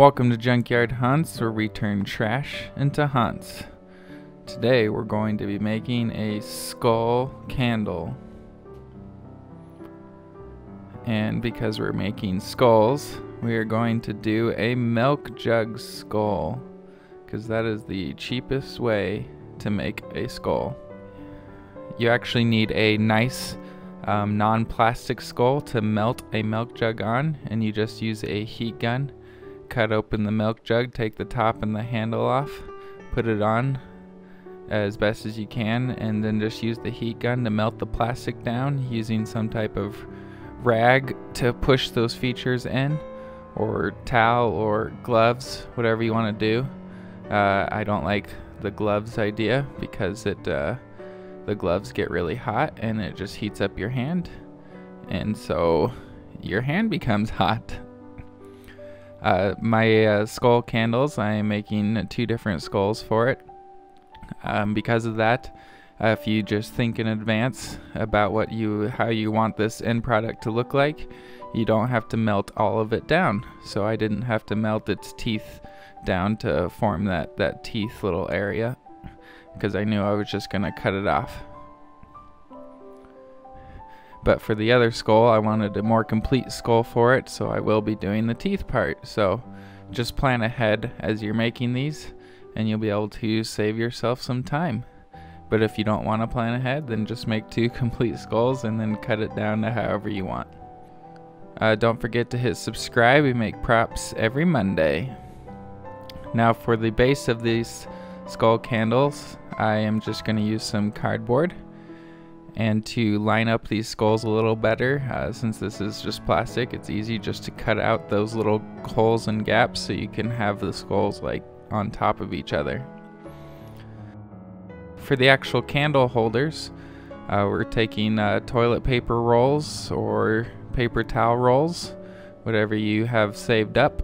Welcome to Junkyard Haunts, where we turn trash into hunts. Today we're going to be making a skull candle. And because we're making skulls, we are going to do a milk jug skull. Because that is the cheapest way to make a skull. You actually need a nice um, non-plastic skull to melt a milk jug on and you just use a heat gun cut open the milk jug take the top and the handle off put it on as best as you can and then just use the heat gun to melt the plastic down using some type of rag to push those features in or towel or gloves whatever you want to do. Uh, I don't like the gloves idea because it uh, the gloves get really hot and it just heats up your hand and so your hand becomes hot uh, my uh, skull candles I am making two different skulls for it. Um, because of that uh, if you just think in advance about what you how you want this end product to look like you don't have to melt all of it down. So I didn't have to melt its teeth down to form that that teeth little area because I knew I was just gonna cut it off but for the other skull I wanted a more complete skull for it so I will be doing the teeth part. So just plan ahead as you're making these and you'll be able to save yourself some time. But if you don't want to plan ahead then just make two complete skulls and then cut it down to however you want. Uh, don't forget to hit subscribe we make props every Monday. Now for the base of these skull candles I am just going to use some cardboard and to line up these skulls a little better uh, since this is just plastic it's easy just to cut out those little holes and gaps so you can have the skulls like on top of each other. For the actual candle holders uh, we're taking uh, toilet paper rolls or paper towel rolls whatever you have saved up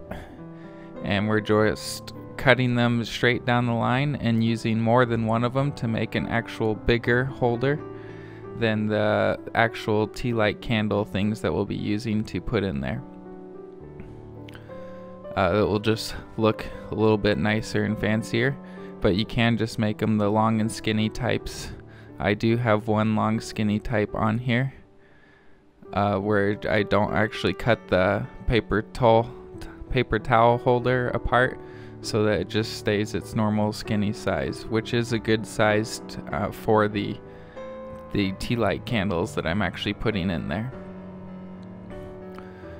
and we're just cutting them straight down the line and using more than one of them to make an actual bigger holder than the actual tea light candle things that we'll be using to put in there. Uh, it will just look a little bit nicer and fancier, but you can just make them the long and skinny types. I do have one long skinny type on here uh, where I don't actually cut the paper towel paper towel holder apart so that it just stays its normal skinny size, which is a good size uh, for the the tea light candles that I'm actually putting in there.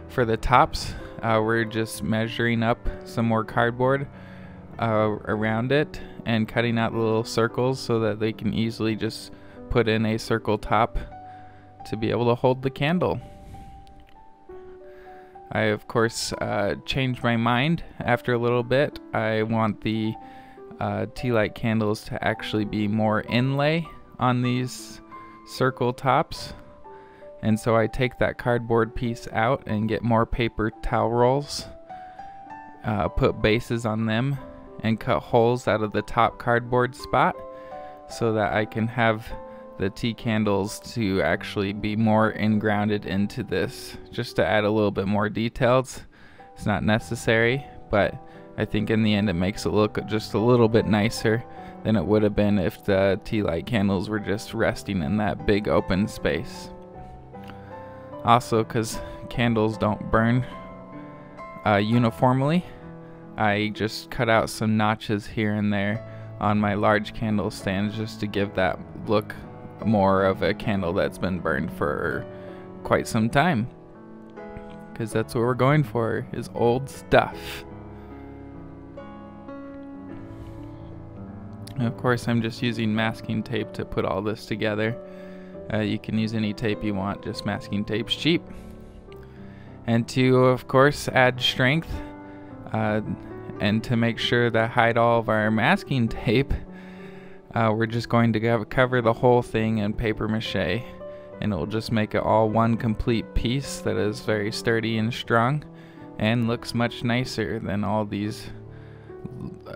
For the tops, uh, we're just measuring up some more cardboard uh, around it and cutting out little circles so that they can easily just put in a circle top to be able to hold the candle. I of course uh, changed my mind after a little bit. I want the uh, tea light candles to actually be more inlay on these circle tops. And so I take that cardboard piece out and get more paper towel rolls, uh, put bases on them, and cut holes out of the top cardboard spot so that I can have the tea candles to actually be more ingrounded into this just to add a little bit more details. It's not necessary, but I think in the end it makes it look just a little bit nicer than it would have been if the tea light candles were just resting in that big open space. Also, because candles don't burn uh, uniformly, I just cut out some notches here and there on my large candle stands just to give that look more of a candle that's been burned for quite some time. Because that's what we're going for, is old stuff. Of course, I'm just using masking tape to put all this together. Uh, you can use any tape you want, just masking tape's cheap. And to, of course, add strength uh, and to make sure that hide all of our masking tape, uh, we're just going to cover the whole thing in paper mache and it will just make it all one complete piece that is very sturdy and strong and looks much nicer than all these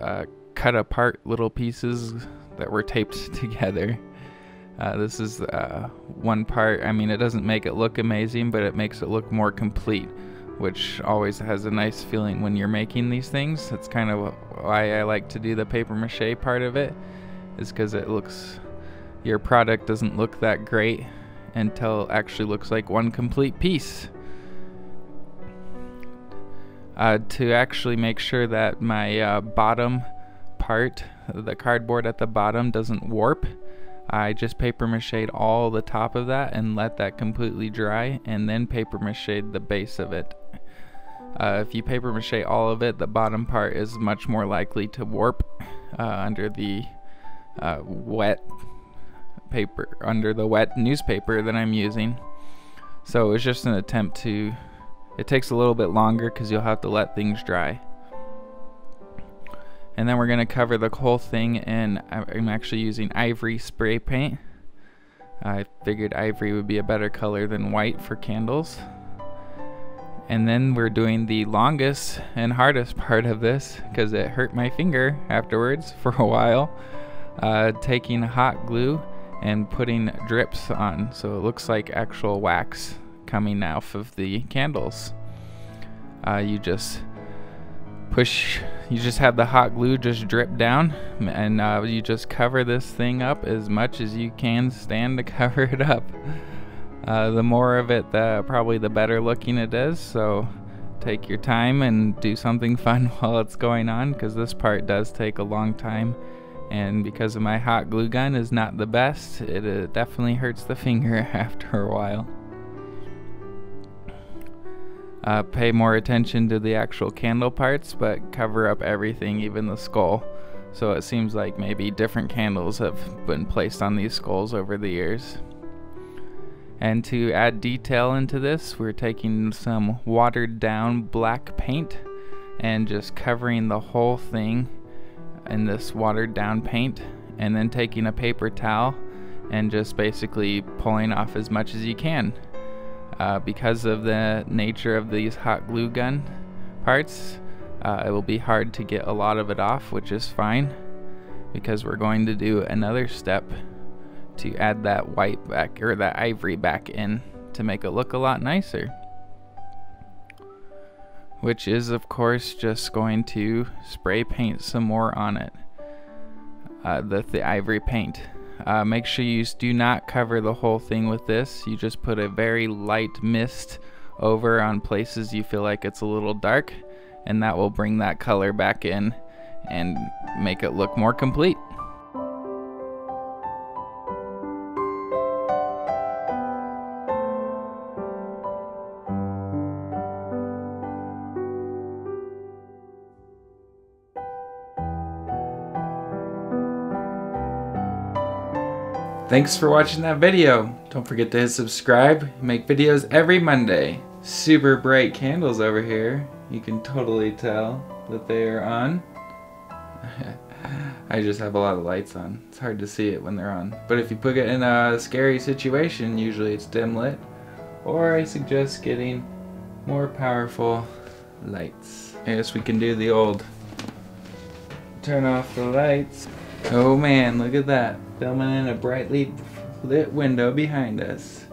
uh, cut apart little pieces that were taped together. Uh, this is uh, one part. I mean, it doesn't make it look amazing, but it makes it look more complete which always has a nice feeling when you're making these things. That's kind of why I like to do the paper mache part of it, is because it looks, your product doesn't look that great until it actually looks like one complete piece. Uh, to actually make sure that my uh, bottom part, the cardboard at the bottom, doesn't warp, I just paper mache all the top of that and let that completely dry and then paper mache the base of it. Uh, if you paper mache all of it, the bottom part is much more likely to warp uh, under the uh, wet paper, under the wet newspaper that I'm using. So it's just an attempt to, it takes a little bit longer because you'll have to let things dry. And then we're going to cover the whole thing and I'm actually using ivory spray paint. I figured ivory would be a better color than white for candles. And then we're doing the longest and hardest part of this because it hurt my finger afterwards for a while. Uh, taking hot glue and putting drips on so it looks like actual wax coming off of the candles. Uh, you just push you just have the hot glue just drip down and uh, you just cover this thing up as much as you can stand to cover it up. Uh, the more of it the probably the better looking it is so take your time and do something fun while it's going on because this part does take a long time. And because of my hot glue gun is not the best it uh, definitely hurts the finger after a while uh, pay more attention to the actual candle parts, but cover up everything, even the skull. So it seems like maybe different candles have been placed on these skulls over the years. And to add detail into this, we're taking some watered down black paint and just covering the whole thing in this watered down paint and then taking a paper towel and just basically pulling off as much as you can. Uh, because of the nature of these hot glue gun parts, uh, it will be hard to get a lot of it off, which is fine because we're going to do another step to add that white back or that ivory back in to make it look a lot nicer. Which is, of course, just going to spray paint some more on it. Uh, the, the ivory paint. Uh, make sure you do not cover the whole thing with this. You just put a very light mist over on places you feel like it's a little dark and that will bring that color back in and make it look more complete. Thanks for watching that video. Don't forget to hit subscribe. make videos every Monday. Super bright candles over here. You can totally tell that they are on. I just have a lot of lights on. It's hard to see it when they're on. But if you put it in a scary situation, usually it's dim lit. Or I suggest getting more powerful lights. I guess we can do the old turn off the lights. Oh man, look at that. Filming in a brightly lit window behind us.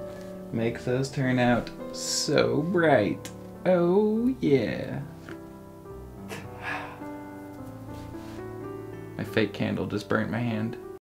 Makes those turn out so bright. Oh yeah. My fake candle just burnt my hand.